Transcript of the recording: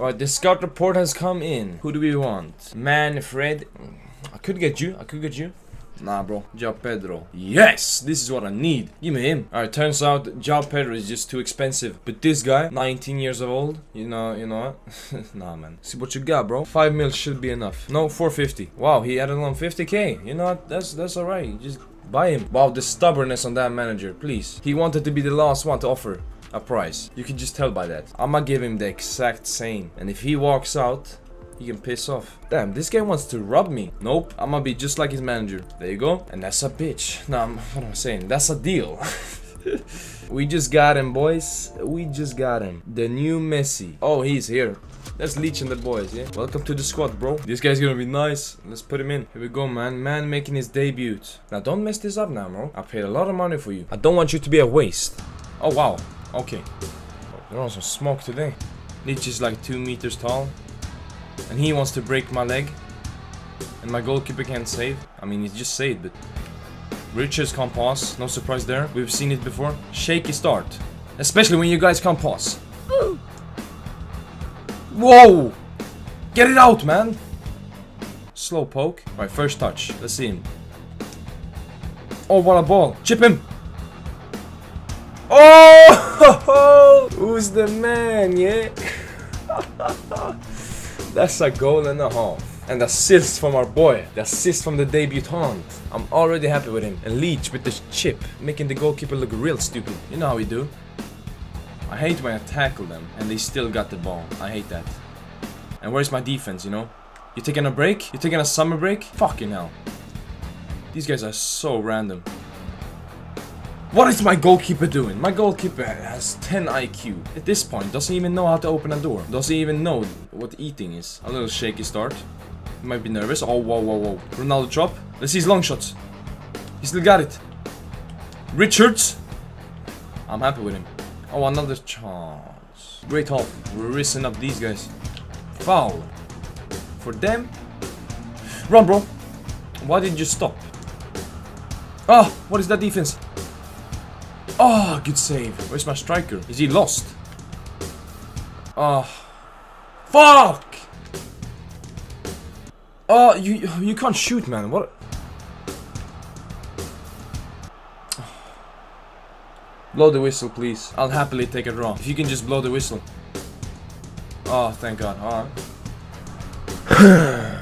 Alright, the scout report has come in. Who do we want? Manfred. I could get you. I could get you. Nah, bro. Joao Pedro. Yes! This is what I need. Give me him. Alright, turns out Joao Pedro is just too expensive. But this guy, 19 years old, you know, you know what? nah, man. See what you got, bro. 5 mil should be enough. No, 450. Wow, he added on 50k. You know what? That's, that's alright. Just buy him. Wow, the stubbornness on that manager. Please. He wanted to be the last one to offer a price. You can just tell by that. I'ma give him the exact same. And if he walks out, he can piss off. Damn, this guy wants to rob me. Nope, I'ma be just like his manager. There you go. And that's a bitch. Nah, what am I saying? That's a deal. we just got him, boys. We just got him. The new Messi. Oh, he's here. Let's leech on the boys, yeah? Welcome to the squad, bro. This guy's gonna be nice. Let's put him in. Here we go, man. Man making his debut. Now, don't mess this up now, bro. I paid a lot of money for you. I don't want you to be a waste. Oh, wow. Okay. They're on some smoke today. Leech is like two meters tall. And he wants to break my leg. And my goalkeeper can't save. I mean, he's just saved, but... Richards can't pass. No surprise there. We've seen it before. Shaky start. Especially when you guys can't pass. Whoa! Get it out, man! Slow poke. Right, first touch. Let's see him. Oh, what a ball. Chip him! Oh! Who's the man, yeah? That's a goal and a half. And assist from our boy. The assist from the debutant. I'm already happy with him. And Leech with the chip, making the goalkeeper look real stupid. You know how we do. I hate when I tackle them and they still got the ball. I hate that. And where's my defense, you know? You taking a break? You taking a summer break? Fucking hell. These guys are so random. What is my goalkeeper doing? My goalkeeper has 10 IQ. At this point, doesn't even know how to open a door. Doesn't even know what eating is. A little shaky start. He might be nervous. Oh, whoa, whoa, whoa. Ronaldo drop. Let's see his long shots. He still got it. Richards. I'm happy with him. Oh, another chance. Great help. We're rising up these guys. Foul. For them. Run, bro. Why did you stop? Oh, what is that defense? Oh, good save. Where's my striker? Is he lost? Oh. Fuck! Oh, you you can't shoot, man. What? Blow the whistle, please. I'll happily take a draw. If you can just blow the whistle. Oh, thank God. Alright.